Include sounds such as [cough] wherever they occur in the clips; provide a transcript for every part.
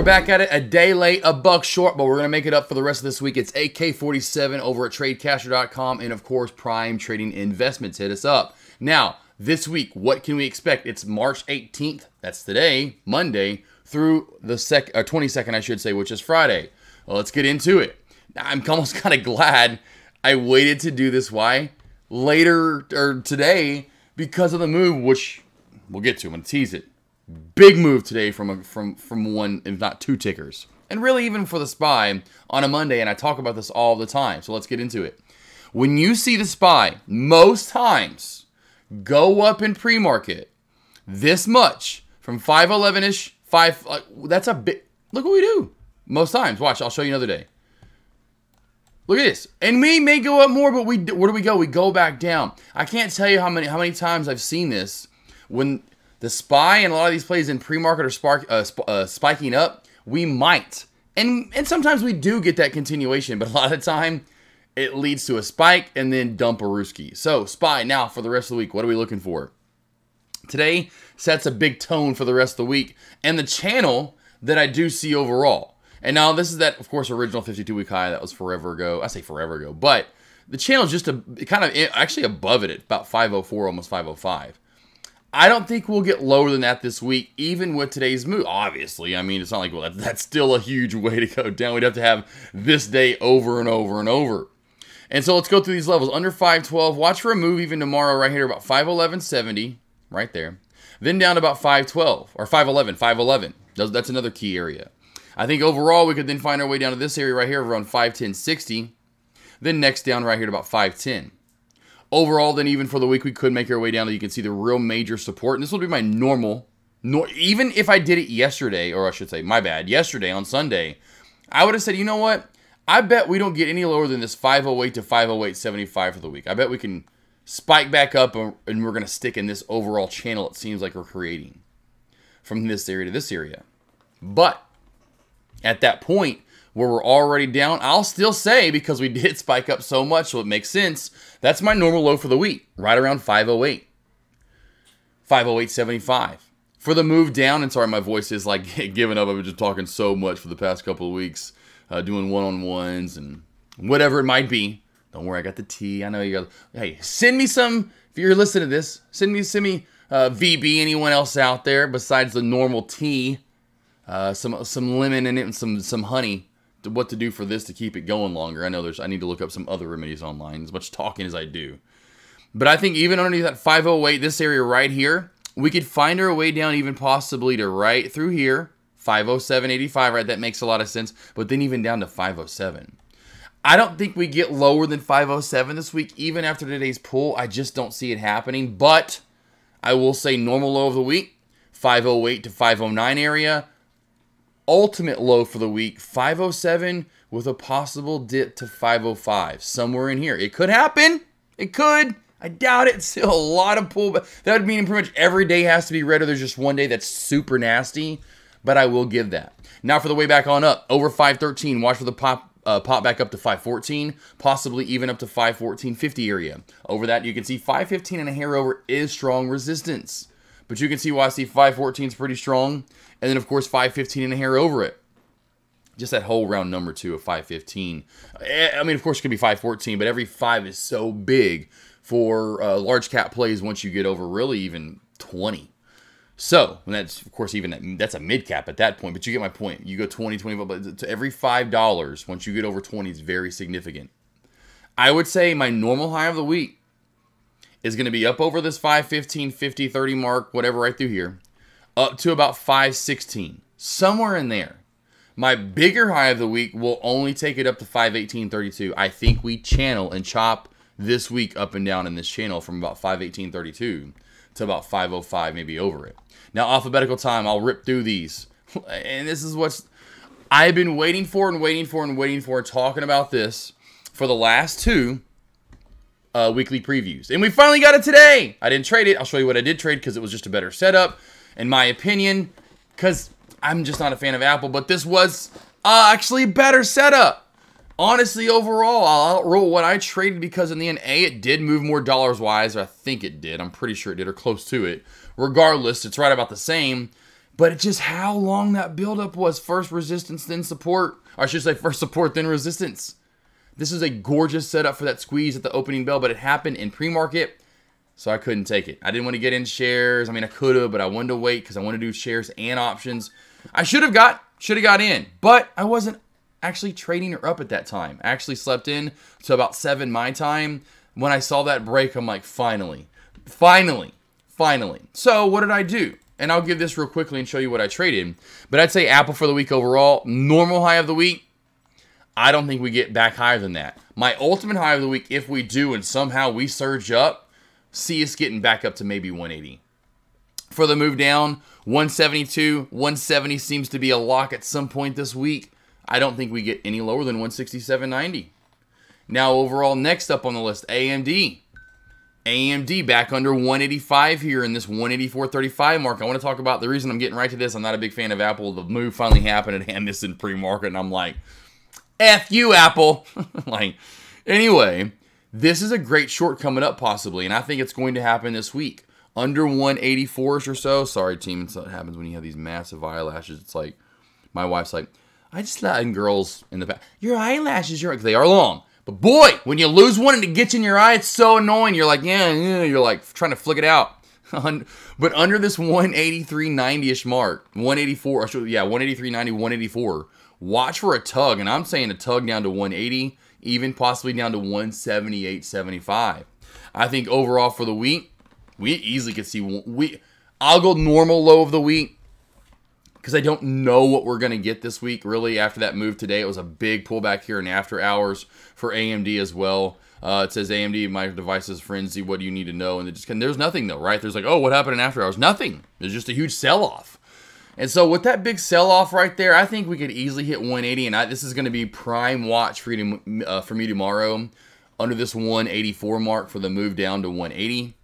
we're back at it a day late, a buck short, but we're going to make it up for the rest of this week. It's AK47 over at TradeCaster.com and, of course, Prime Trading Investments. Hit us up. Now, this week, what can we expect? It's March 18th, that's today, Monday, through the sec- uh, 22nd, I should say, which is Friday. Well, let's get into it. I'm [laughs] almost kind of glad I waited to do this. Why? Later or today because of the move, which we'll get to. I'm going to tease it. Big move today from a, from from one, if not two tickers, and really even for the spy on a Monday. And I talk about this all the time. So let's get into it. When you see the spy, most times go up in pre-market this much from 511 ish, five. Like, that's a bit. Look what we do most times. Watch, I'll show you another day. Look at this. And we may go up more, but we where do we go? We go back down. I can't tell you how many how many times I've seen this when the SPY and a lot of these plays in pre-market are spark, uh, sp uh, spiking up, we might. And, and sometimes we do get that continuation, but a lot of the time it leads to a spike and then dump a rooski. So SPY now for the rest of the week, what are we looking for? Today sets a big tone for the rest of the week and the channel that I do see overall. And now this is that, of course, original 52 week high that was forever ago. I say forever ago, but the channel is just a kind of actually above it at about 504, almost 505. I don't think we'll get lower than that this week, even with today's move. Obviously, I mean, it's not like, well, that's still a huge way to go down. We'd have to have this day over and over and over. And so let's go through these levels. Under 512, watch for a move even tomorrow right here, about 511.70, right there. Then down to about 512, or 511, 511. That's another key area. I think overall we could then find our way down to this area right here around 510.60. Then next down right here to about 510. Overall, then even for the week, we could make our way down. You can see the real major support. And this will be my normal, nor, even if I did it yesterday, or I should say, my bad, yesterday on Sunday, I would have said, you know what? I bet we don't get any lower than this 508 to 508.75 for the week. I bet we can spike back up and we're going to stick in this overall channel it seems like we're creating from this area to this area. But at that point, where we're already down, I'll still say because we [laughs] did spike up so much, so it makes sense. That's my normal low for the week, right around 508. 508.75. For the move down, and sorry, my voice is like [laughs] giving up. I've been just talking so much for the past couple of weeks, uh, doing one on ones and whatever it might be. Don't worry, I got the tea. I know you got. Hey, send me some. If you're listening to this, send me send me uh, VB. Anyone else out there besides the normal tea? Uh, some some lemon in it and some some honey what to do for this to keep it going longer. I know there's I need to look up some other remedies online, as much talking as I do. But I think even underneath that 508, this area right here, we could find our way down even possibly to right through here, 507.85, right? That makes a lot of sense. But then even down to 507. I don't think we get lower than 507 this week, even after today's pull. I just don't see it happening. But I will say normal low of the week, 508 to 509 area ultimate low for the week 507 with a possible dip to 505 somewhere in here. It could happen. It could. I doubt it. [laughs] Still a lot of pullback that would mean pretty much every day has to be red or there's just one day that's super nasty but i will give that. Now for the way back on up over 513 watch for the pop uh, pop back up to 514 possibly even up to 514.50 area. Over that you can see 515 and a hair over is strong resistance but you can see why I see 514 is pretty strong. And then, of course, 515 and a hair over it. Just that whole round number, two of 515. Eh, I mean, of course, it could be 514, but every five is so big for uh, large cap plays once you get over really even 20. So, and that's, of course, even that's a mid cap at that point, but you get my point. You go 20, 25, but to every $5, once you get over 20, is very significant. I would say my normal high of the week is going to be up over this 515, 50, 30 mark, whatever, right through here, up to about 516, somewhere in there. My bigger high of the week will only take it up to 518.32. I think we channel and chop this week up and down in this channel from about 518.32 to about 505, maybe over it. Now, alphabetical time, I'll rip through these. [laughs] And this is what's I've been waiting for and waiting for and waiting for, talking about this for the last two uh, weekly previews. And we finally got it today. I didn't trade it. I'll show you what I did trade because it was just a better setup, in my opinion, because I'm just not a fan of Apple. But this was uh, actually a better setup. Honestly, overall, I'll outroll what I traded because in the end, A, it did move more dollars-wise. I think it did. I'm pretty sure it did, or close to it. Regardless, it's right about the same. But it's just how long that buildup was. First resistance, then support. Or I should say first support, then resistance. This is a gorgeous setup for that squeeze at the opening bell, but it happened in pre-market, so I couldn't take it. I didn't want to get in shares. I mean, I could have, but I wanted to wait because I want to do shares and options. I should have got should have got in, but I wasn't actually trading her up at that time. I actually slept in to about seven my time. When I saw that break, I'm like, finally, finally, finally. So what did I do? And I'll give this real quickly and show you what I traded. But I'd say Apple for the week overall, normal high of the week. I don't think we get back higher than that. My ultimate high of the week, if we do and somehow we surge up, see us getting back up to maybe 180. For the move down, 172, 170 seems to be a lock at some point this week. I don't think we get any lower than 167.90. Now, overall, next up on the list, AMD. AMD back under 185 here in this 184.35 mark. I want to talk about the reason I'm getting right to this. I'm not a big fan of Apple. The move finally happened and [laughs] this in pre-market, and I'm like, F you, Apple. [laughs] like, anyway, this is a great short coming up possibly, and I think it's going to happen this week. Under 184 or so. Sorry, team. It's what happens when you have these massive eyelashes. It's like, my wife's like, I just let girls in the back. Your eyelashes, you're they are long. But boy, when you lose one and it gets in your eye, it's so annoying. You're like, yeah, yeah. You're like trying to flick it out. [laughs] but under this 183.90ish mark, 184, yeah, 183.90, 184, watch for a tug. And I'm saying a tug down to 180, even possibly down to 178.75. I think overall for the week, we easily could see we. I'll go normal low of the week because I don't know what we're going to get this week, really, after that move today. It was a big pullback here in after hours for AMD as well. Uh, it says AMD, my devices frenzy. What do you need to know? And just there's nothing though, right? There's like, oh, what happened in after hours? Nothing. There's just a huge sell off. And so with that big sell off right there, I think we could easily hit 180. And I, this is going to be prime watch for, you to, uh, for me tomorrow under this 184 mark for the move down to 180.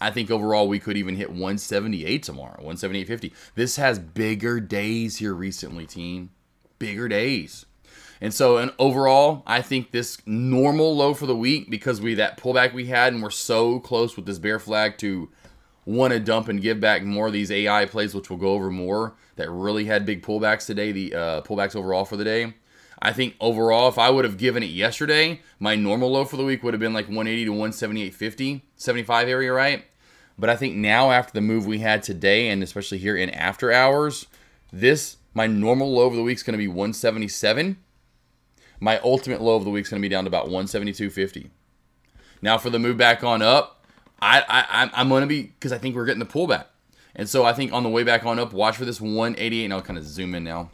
I think overall we could even hit 178 tomorrow, 178.50. This has bigger days here recently, team. Bigger days. And so, and overall, I think this normal low for the week because we that pullback we had and we're so close with this bear flag to want to dump and give back more of these AI plays, which we'll go over more that really had big pullbacks today. The uh, pullbacks overall for the day. I think overall, if I would have given it yesterday, my normal low for the week would have been like 180 to 178.50, 75 area, right? But I think now after the move we had today, and especially here in after hours, this my normal low of the week is going to be 177. My ultimate low of the week is going to be down to about 172.50. Now for the move back on up, I, I I'm going to be because I think we're getting the pullback, and so I think on the way back on up, watch for this 188. And I'll kind of zoom in now.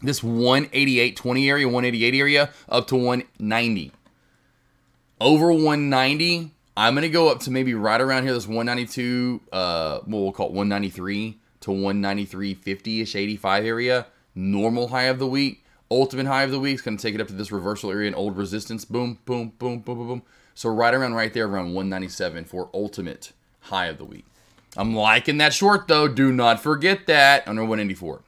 This 188.20 area, 188 area, up to 190. Over 190, I'm going to go up to maybe right around here, this 192, uh, we'll call it 193 to 193.50-ish, 85 area. Normal high of the week. Ultimate high of the week is going to take it up to this reversal area and old resistance. Boom, boom, boom, boom, boom, boom. So right around right there, around 197 for ultimate high of the week. I'm liking that short, though. Do not forget that. Under 184.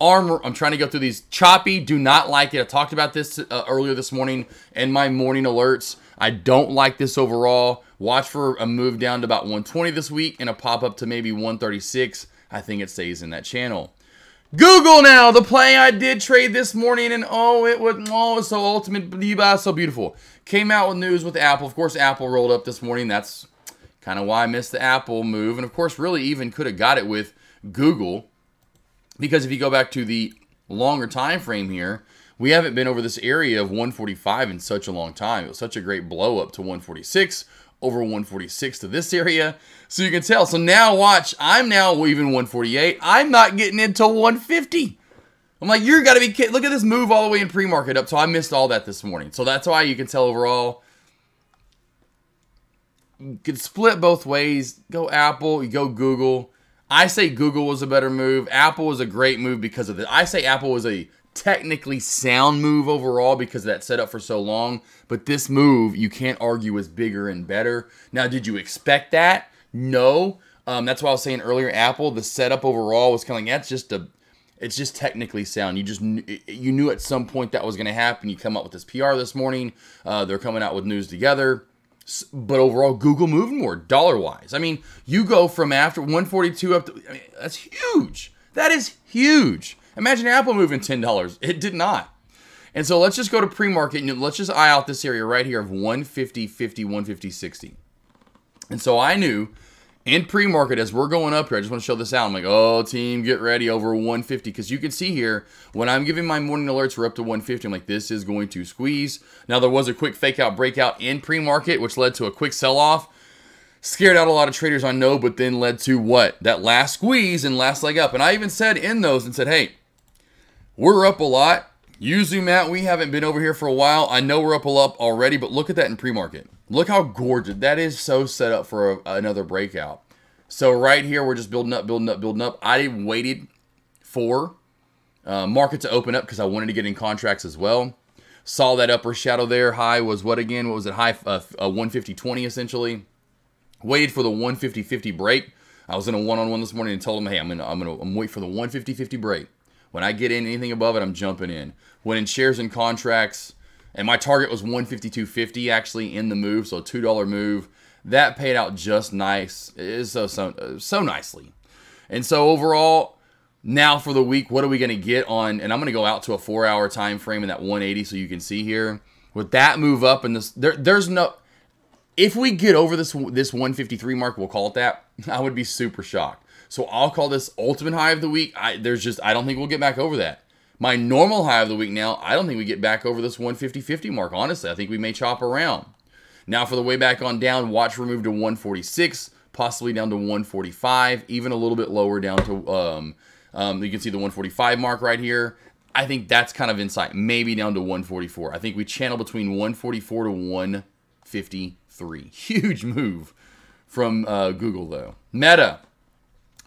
Armor, I'm trying to go through these. Choppy, do not like it. I talked about this uh, earlier this morning in my morning alerts. I don't like this overall. Watch for a move down to about 120 this week and a pop up to maybe 136. I think it stays in that channel. Google now, the play I did trade this morning, and oh, it was oh, so ultimate, so beautiful. Came out with news with Apple. Of course, Apple rolled up this morning. That's kind of why I missed the Apple move, and of course, really even could have got it with Google, because if you go back to the longer time frame here, we haven't been over this area of 145 in such a long time. It was such a great blow up to 146 over 146 to this area. So you can tell. So now watch, I'm now even 148. I'm not getting into 150. I'm like, you're got to be kidding. Look at this move all the way in pre-market up. So I missed all that this morning. So that's why you can tell overall. You could split both ways. Go Apple, you go Google. I say Google was a better move. Apple was a great move because of this. I say Apple was a technically sound move overall because that set up for so long. But this move, you can't argue, is bigger and better. Now, did you expect that? No. Um, that's why I was saying earlier, Apple, the setup overall was kind of like, that's just a, it's just technically sound. You just, you knew at some point that was going to happen. You come up with this PR this morning. Uh, they're coming out with news together. But overall, Google moving more dollar wise. I mean, you go from after 142 up to, I mean, that's huge. That is huge. Imagine Apple moving $10. It did not. And so let's just go to pre-market and let's just eye out this area right here of 150, 50, 150, 60. And so I knew in pre-market as we're going up here, I just want to show this out. I'm like, oh, team, get ready over 150. Because you can see here, when I'm giving my morning alerts, we're up to 150. I'm like, this is going to squeeze. Now, there was a quick fake out breakout in pre-market, which led to a quick sell-off. Scared out a lot of traders, I know, but then led to what? That last squeeze and last leg up. And I even said in those and said, hey, we're up a lot. Usually, Matt, we haven't been over here for a while. I know we're up a lot already, but look at that in pre-market. Look how gorgeous. That is so set up for a, another breakout. So right here, we're just building up, building up, building up. I waited for uh, market to open up because I wanted to get in contracts as well. Saw that upper shadow there. High was what again? What was it? High uh, uh 150.20 essentially. Waited for the 150.50 break. I was in a one-on-one this morning and told him, hey, I'm gonna, I'm gonna, I'm wait for the 150.50 break. When I get in anything above it, I'm jumping in. When in shares and contracts, and my target was 152.50 actually in the move, so a two dollar move. That paid out just nice, is so so so nicely. And so overall, now for the week, what are we going to get on? And I'm going to go out to a four hour time frame in that 180, so you can see here with that move up and this. There, there's no. If we get over this this 153 mark, we'll call it that. [laughs] I would be super shocked. So I'll call this ultimate high of the week. I, there's just I don't think we'll get back over that. My normal high of the week now, I don't think we get back over this 150-50 mark. Honestly, I think we may chop around. Now for the way back on down, watch remove to 146, possibly down to 145, even a little bit lower down to um, um, you can see the 145 mark right here. I think that's kind of insight. Maybe down to 144. I think we channel between 144 to 153. [laughs] Huge move from uh, Google though. Meta,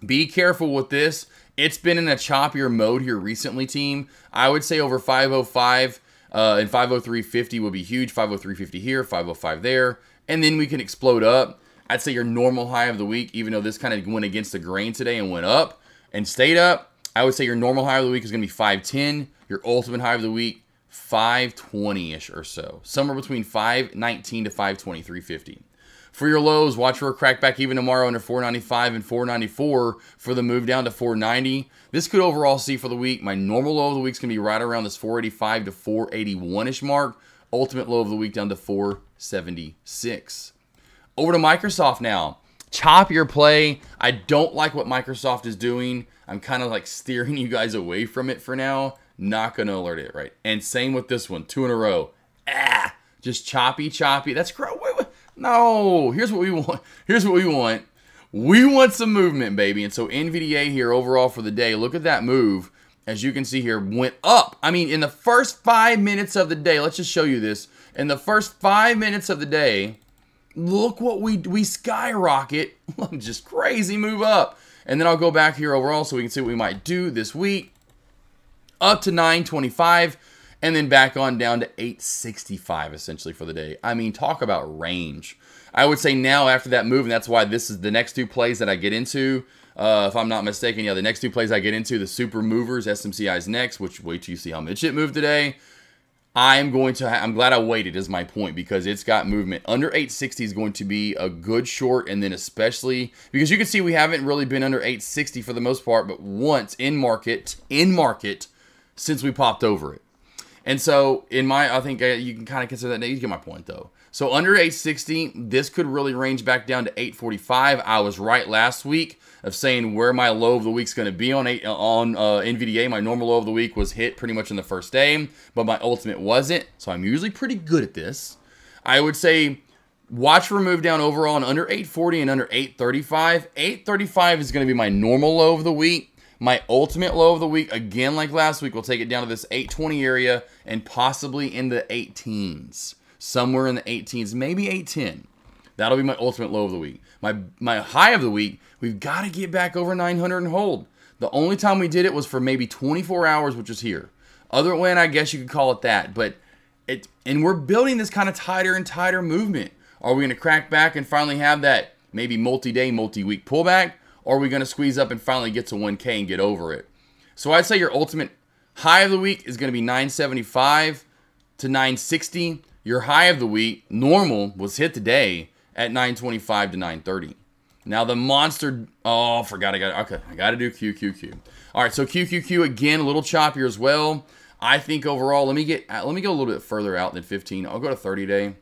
be careful with this. It's been in a choppier mode here recently, team. I would say over 505 uh, and 503.50 would be huge. 503.50 here, 505 there. And then we can explode up. I'd say your normal high of the week, even though this kind of went against the grain today and went up and stayed up, I would say your normal high of the week is going to be 510. Your ultimate high of the week, 520-ish or so. Somewhere between 519 to 520, 350. For your lows, watch for a crackback even tomorrow under 495 and 494 for the move down to 490. This could overall see for the week. My normal low of the week is going to be right around this 485 to 481-ish mark. Ultimate low of the week down to 476. Over to Microsoft now. Chop your play. I don't like what Microsoft is doing. I'm kind of like steering [laughs] you guys away from it for now. Not going to alert it, right? And same with this one. Two in a row. Ah, just choppy, choppy. That's gross. No, here's what we want. [laughs] Here's what we want. We want some movement, baby. And so NVDA here overall for the day, look at that move. As you can see here, went up. I mean, in the first five minutes of the day, let's just show you this. In the first five minutes of the day, look what we we skyrocket. [laughs] just crazy move up. And then I'll go back here overall so we can see what we might do this week. Up to 925 and then back on down to 865 essentially for the day. I mean, talk about range. I would say now after that move, and that's why this is the next two plays that I get into. Uh, if I'm not mistaken, yeah, the next two plays I get into, the super movers, SMCI's next, which wait till you see how Midship moved today. I'm going to, I'm glad I waited is my point because it's got movement. Under 860 is going to be a good short and then especially, because you can see we haven't really been under 860 for the most part, but once in market, in market, since we popped over it. And so, in my, I think uh, you can kind of consider that. You get my point, though. So under 860, this could really range back down to 845. I was right last week of saying where my low of the week is going to be on eight, on uh, NVDA. My normal low of the week was hit pretty much in the first day, but my ultimate wasn't. So I'm usually pretty good at this. I would say watch for move down overall and under 840 and under 835. 835 is going to be my normal low of the week. My ultimate low of the week, again like last week, will take it down to this 820 area and possibly in the 18s. Somewhere in the 18s, maybe 810. That'll be my ultimate low of the week. My my high of the week, we've got to get back over 900 and hold. The only time we did it was for maybe 24 hours, which is here. Other win, I guess you could call it that. But it and we're building this kind of tighter and tighter movement. Are we going to crack back and finally have that maybe multi-day, multi-week pullback? Or are we going to squeeze up and finally get to 1K and get over it? So I'd say your ultimate high of the week is going to be 975 to 960. Your high of the week, normal, was hit today at 925 to 930. Now the monster. Oh, forgot I got. Okay, I got to do QQQ. All right, so QQQ again, a little choppier as well. I think overall, let me get uh, let me go a little bit further out than 15. I'll go to 30 day.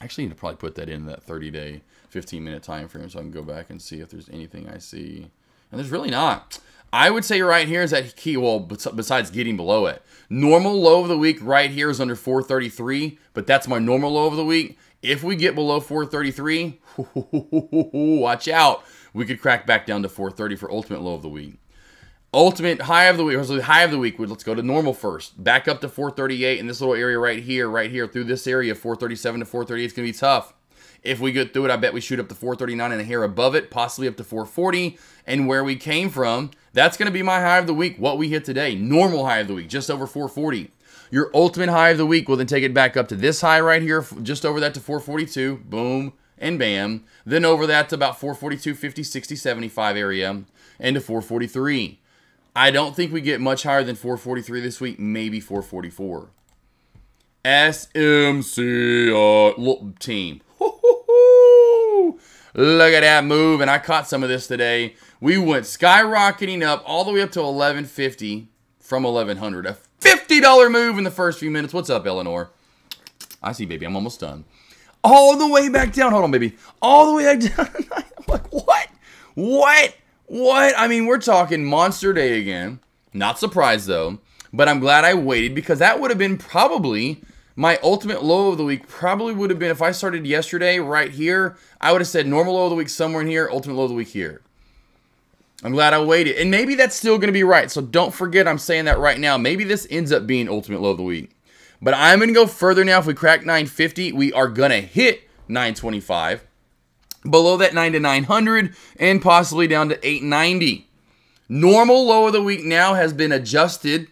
Actually need to probably put that in that 30 day, 15 minute time frame so I can go back and see if there's anything I see. And there's really not. I would say right here is that key. Well, besides getting below it, normal low of the week right here is under 433, but that's my normal low of the week. If we get below 433, [laughs] watch out. We could crack back down to 430 for ultimate low of the week. Ultimate high of the week, so high of the week, let's go to normal first. Back up to 438 in this little area right here, right here, through this area, 437 to 438 is going to be tough. If we get through it, I bet we shoot up to 439 and a hair above it, possibly up to 440. And where we came from, that's going to be my high of the week, what we hit today. Normal high of the week, just over 440. Your ultimate high of the week will then take it back up to this high right here, just over that to 442. Boom and bam. Then over that to about 442, 50, 60, 75 area, and to 443. I don't think we get much higher than 443 this week, maybe 444. SMC uh, team. Look at that move, and I caught some of this today. We went skyrocketing up all the way up to 1150 from 1100. A $50 move in the first few minutes. What's up, Eleanor? I see, baby. I'm almost done. All the way back down. Hold on, baby. All the way back [laughs] down. I'm like, what? What? What? I mean, we're talking monster day again. Not surprised, though. But I'm glad I waited because that would have been probably my ultimate low of the week. Probably would have been if I started yesterday right here. I would have said normal low of the week somewhere in here, ultimate low of the week here. I'm glad I waited. And maybe that's still going to be right. So don't forget I'm saying that right now. Maybe this ends up being ultimate low of the week. But I'm going to go further now. If we crack 950, we are going to hit 925. Below that 9 to 900 and possibly down to 890. Normal low of the week now has been adjusted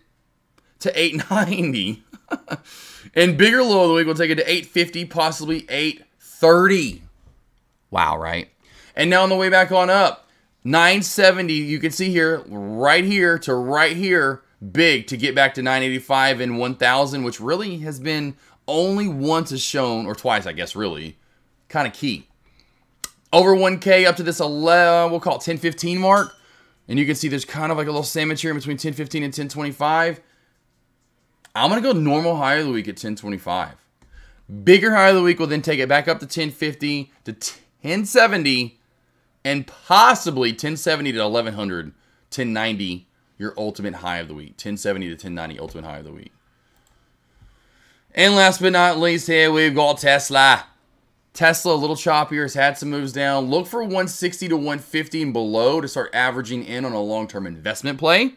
to 890. [laughs] and bigger low of the week will take it to 850, possibly 830. Wow, right? And now on the way back on up, 970, you can see here, right here to right here, big to get back to 985 and 1000, which really has been only once has shown, or twice, I guess, really, kind of key. Over 1K up to this 11, we'll call it 1015 mark. And you can see there's kind of like a little sandwich here between 1015 and 1025. I'm going to go normal high of the week at 1025. Bigger high of the week will then take it back up to 1050 to 1070 and possibly 1070 to 1100, 1090, your ultimate high of the week. 1070 to 1090, ultimate high of the week. And last but not least, here we've got Tesla. Tesla, a little choppier, has had some moves down. Look for 160 to 150 and below to start averaging in on a long term investment play.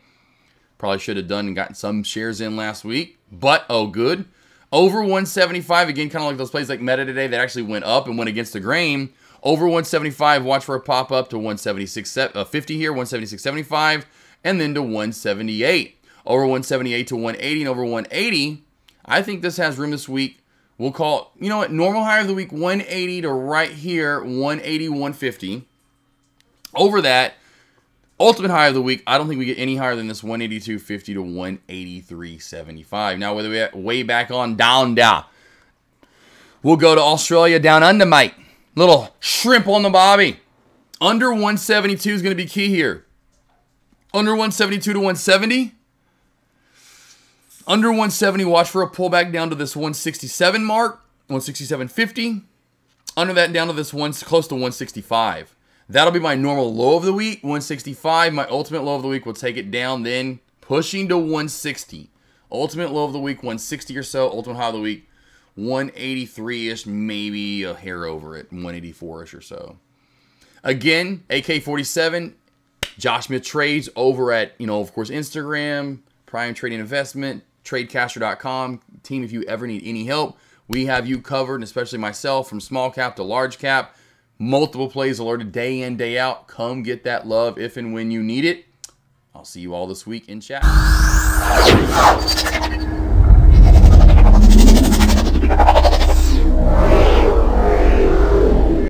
Probably should have done and gotten some shares in last week, but oh, good. Over 175, again, kind of like those plays like Meta today that actually went up and went against the grain. Over 175, watch for a pop up to 176, uh, 50 here, 176.75, and then to 178. Over 178 to 180 and over 180. I think this has room this week. We'll call, you know what, normal high of the week 180 to right here, 180, 150. Over that, ultimate high of the week, I don't think we get any higher than this 182.50 to 183.75. Now, whether we way back on down, down, we'll go to Australia down under, mate. Little shrimp on the bobby. Under 172 is going to be key here. Under 172 to 170. Under 170, watch for a pullback down to this 167 mark, 167.50. Under that, down to this one close to 165. That'll be my normal low of the week, 165. My ultimate low of the week will take it down, then pushing to 160. Ultimate low of the week, 160 or so. Ultimate high of the week, 183-ish, maybe a hair over it, 184-ish or so. Again, AK-47, Josh Smith Trades over at, you know, of course, Instagram, Prime Trading Investment, TradeCaster.com. Team, if you ever need any help, we have you covered, and especially myself, from small cap to large cap. Multiple plays alerted day in, day out. Come get that love if and when you need it. I'll see you all this week in chat.